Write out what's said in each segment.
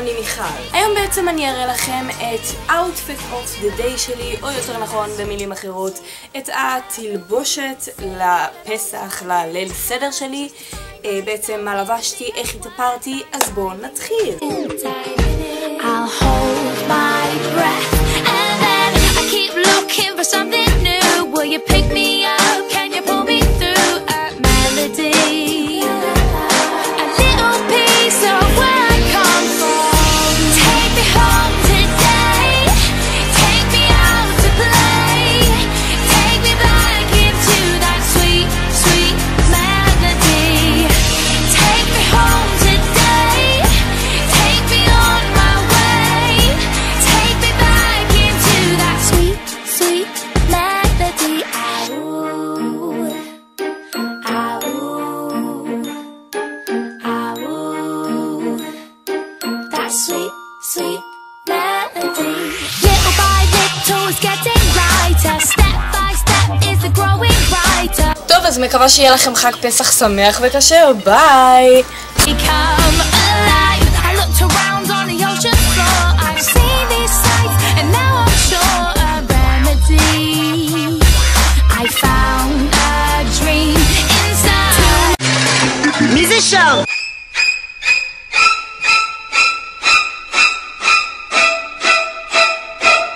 אני מיכל. היום בעצם אני אראה לכם את Outfit of the Day שלי, או יותר נכון במילים אחרות, את התלבושת לפסח, לליל סדר שלי. אה, בעצם מה לבשתי, איך התאפרתי, אז בואו נתחיל. I'll hold my breath and then I keep looking for something Little by little, it's getting brighter. Step by step, is the growing brighter. טוב, אז מקווה שיהיה לכם חג פסח שמח וכשר, ביי! become alive. I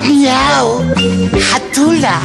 야옹 하툴라